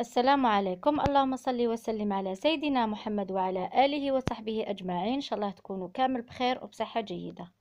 السلام عليكم. اللهم صل وسلم على سيدنا محمد وعلى آله وصحبه أجمعين. إن شاء الله تكونوا كامل بخير وبصحة جيدة.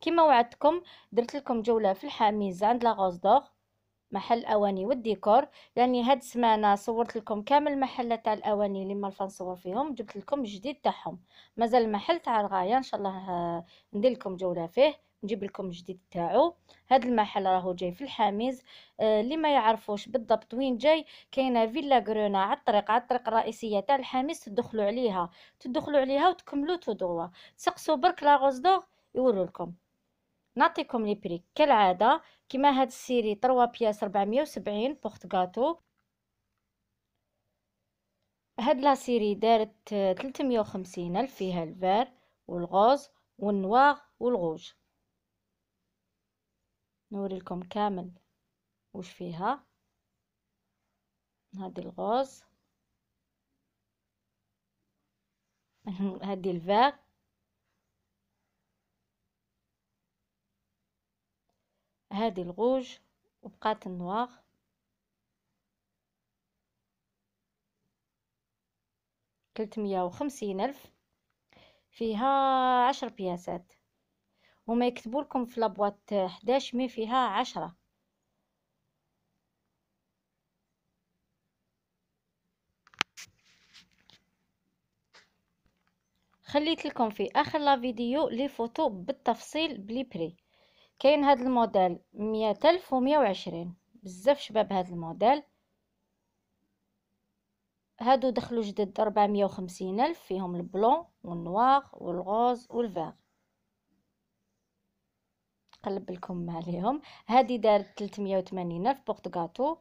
كما وعدتكم درت لكم جولة في الحاميز عند لاغوزدوغ محل الأواني والديكور. يعني هاد السمانة صورت لكم كامل المحلات تاع الأواني اللي مالفا نصور فيهم. جبت لكم الجديد تاعهم. مازال المحل تاع الغاية. إن شاء الله ندير لكم جولة فيه. نجيب لكم الجديد تاعو. هذا المحل راهو جاي في الحاميز آه اللي ما يعرفوش بالضبط وين جاي كاينة فيلا grenat على الطريق على الطريق الرئيسية تاع الحاميز تدخلوا عليها. تدخلوا عليها وتكملوا تدوا سقسوا برك la rose d'or يوروا لكم. نعطيكم les prix كالعادة كيما هاد ال série 3 pièces 470 porte gâteau. هاد la série دارت 350 ألف فيها الفار والغوز والنواغ والغوج. نوري لكم كامل. وش فيها؟ هذه الغوز هذه الفاغ هذه الغوج. وبقات النواغ. تلتمية وخمسين ألف. فيها عشر بياسات. هما يكتبوا لكم في la boîte 11 mais فيها عشرة. خليت لكم في آخر la vidéo les photos بالتفصيل ب les prix. كاين هذا الموديل مية الف ومية وعشرين. بزاف شباب هذا الموديل. هادو دخلوا جدد ربعمية وخمسين ألف فيهم البلون والنواغ والغوز والفاغ نقلب لكم عليهم. هذه دارت 380 ألف بورتغاتو.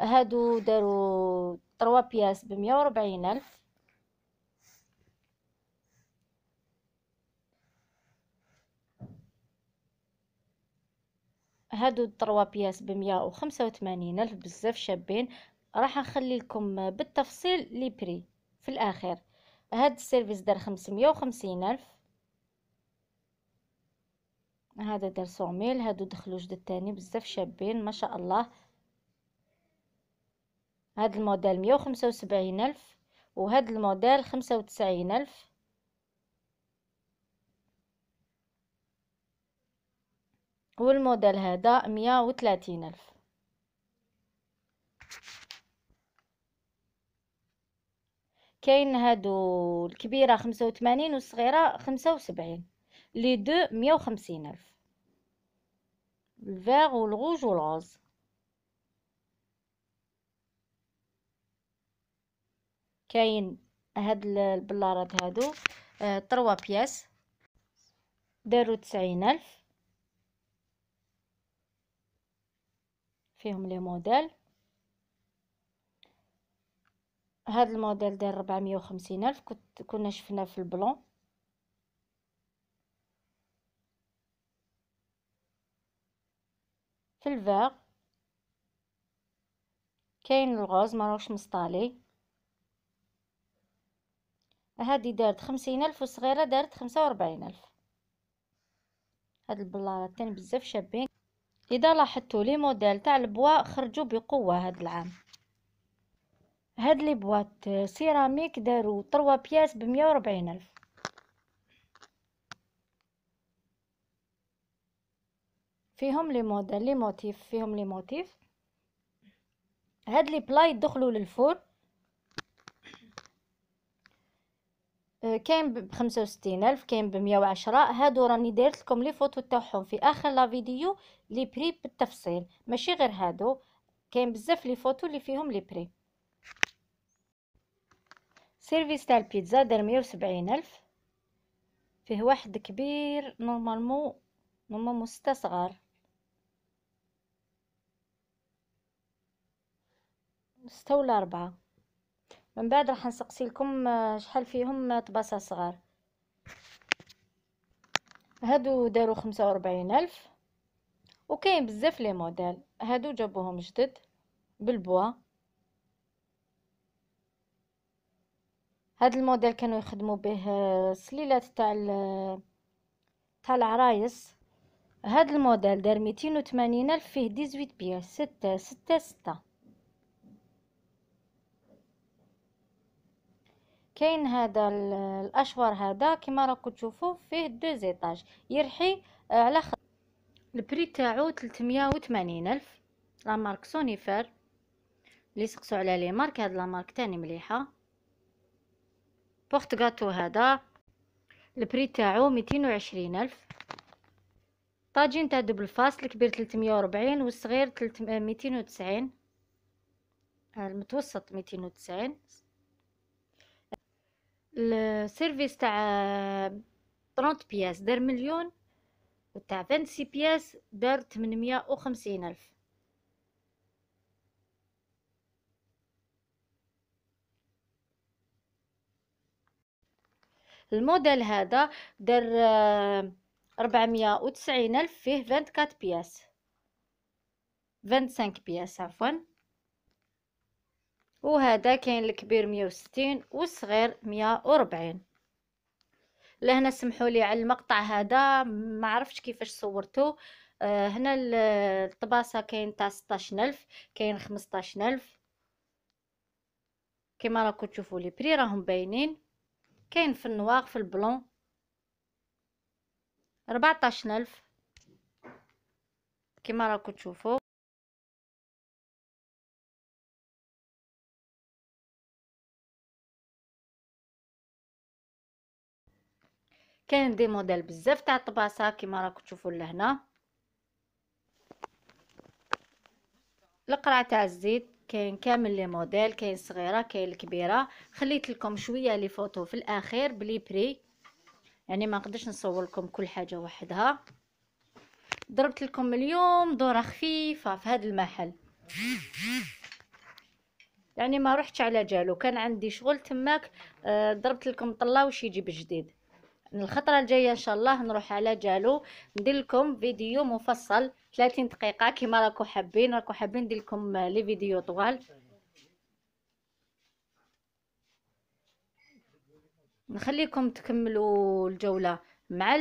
هادو داروا 3 بياس ب 140 ألف. هادو 3 بياس ب 185 ألف بزاف شابين. راح نخلي لكم بالتفصيل les prix في الآخر هاد ال service دار 550 ألف. هذا دار cent mille هادو دخلوا جدد تاني بزاف شابين ما شاء الله. هاد الموديل مية وخمسة وسبعين ألف وهاد الموديل خمسة وتسعين ألف. والموديل هذا مية وثلاثين ألف. كاين هادو الكبيرة خمسة وثمانين والصغيرة خمسة وسبعين. les deux مية وخمسين ألف ال vert وال rouge وال rose كاين هاد البلارات هادو آه trois pièces دارو تسعين ألف. فيهم les modèles هاد الموديل دار ربعمية وخمسين ألف كنا شفنا في ال blanc في الفاغ كاين ال rose ماروش مسطالي هادي دارت خمسين ألف وصغيرة دارت خمسة وربعين ألف. هاد البلارات بزاف شابين. إذا لاحظتوا les modèles تاع ال bois خرجوا بقوة هاد العام. هاد les boîtes céramique داروا trois pièces بمية وربعين ألف. فيهم les modèles les motifs فيهم les motifs هاد les plats يدخلوا لل four. آه، كاين بخمسة وستين ألف كاين بمية وعشرة. هادو راني دايرت لكم les photos تاعهم في آخر la vidéo les prix بالتفصيل. ماشي غير هادو. كاين بزاف les photos اللي فيهم les prix service تاع البيتزا دار مية وسبعين ألف. فيه واحد كبير normalement normalement ستة صغار ستة ولا ربعة من بعد راح نسقسي لكم آه، شحال فيهم طباسة صغار. هادو داروا خمسة وربعين ألف. وكاين بزاف les modèles. هادو جابوهم جدد بال bois. هاد الموديل كانوا يخدموا به آه، سليلات تاع تاع العرايس. هاد الموديل دار ميتين وثمانين ألف فيه dix-huit pièces ستة ستة ستة. كاين هذا ال hachoir هذا كما راكم تشوفوا فيه deux étages يرحي آه، على خ... ال prix تاعو 380 ألف. la marque Sonifer اللي سقسوا على les marques هاد la marque تاني مليحه porte gâteau هذا ال prix تاعو 220 الف طاجين تاع double face الكبير 340 والصغير 290 المتوسط 290 ال service تاع 30 pièces دار مليون وتاع 26 pièces دار 850 ألف. الموديل هذا دار 490 ألف فيه 24 pièces. 25 pièces عفوا. وهذا كاين الكبير مية وستين والصغير مية وربعين. لهنا سمحوا لي على المقطع هذا ما عرفتش كيفاش صورته آه هنا الطباسة كاين تاع ستاشن ألف كاين خمسطاشن ألف. كما راكم تشوفوا les prix راهم باينين. كاين في ال noir في ال blanc. ربعطاشن ألف. كما راكم تشوفوا. كاين des modèles بزاف تاع الطباسة كيما راكم تشوفوا لهنا. القرعة تاع الزيت كاين كامل les modèles كاين صغيرة كاين الكبيرة. خليت لكم شوية les photos في الأخير ب les prix يعني ما نقدرش نصور لكم كل حاجة وحدها. ضربت لكم اليوم دورة خفيفة في هذا المحل. يعني ما رحتش على جالو كان عندي شغل تماك آه، ضربت لكم طله وش يجي بجديد الخطرة الجاية إن شاء الله نروح على جالو. ندير لكم فيديو مفصل 30 دقيقة كما راكم حابين. راكم حابين ندير لكم لي فيديو طوال. نخليكم تكملوا الجولة مع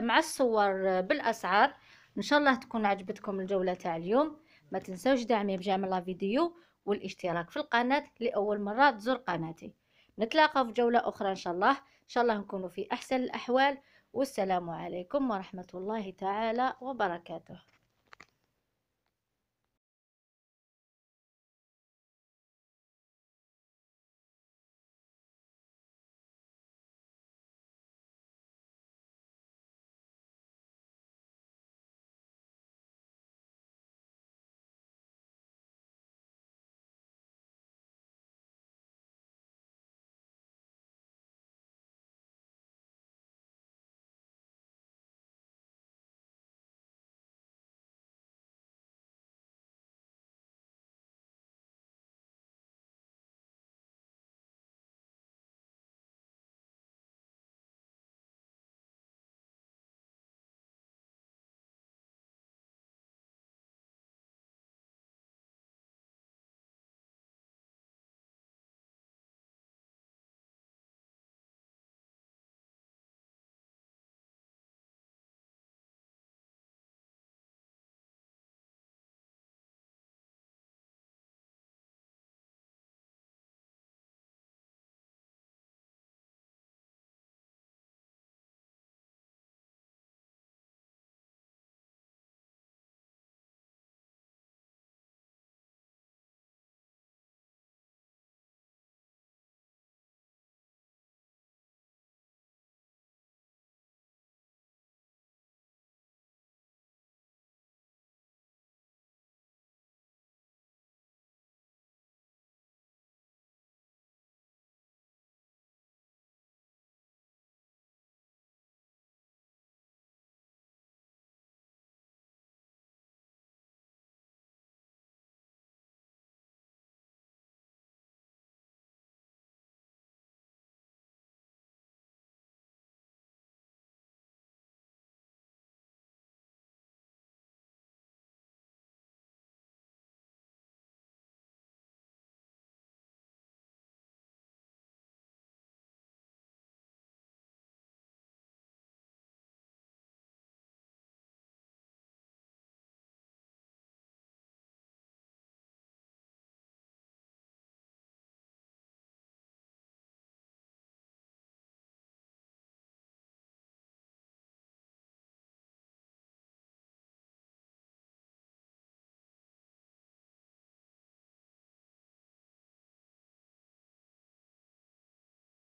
مع الصور بالأسعار. إن شاء الله تكون عجبتكم الجولة تاع اليوم. ما تنسوش دعمي بجمع لا فيديو والاشتراك في القناة لأول مرة تزور قناتي. نتلاقى في جولة أخرى إن شاء الله. شاء الله نكونوا في أحسن الأحوال والسلام عليكم ورحمة الله تعالى وبركاته.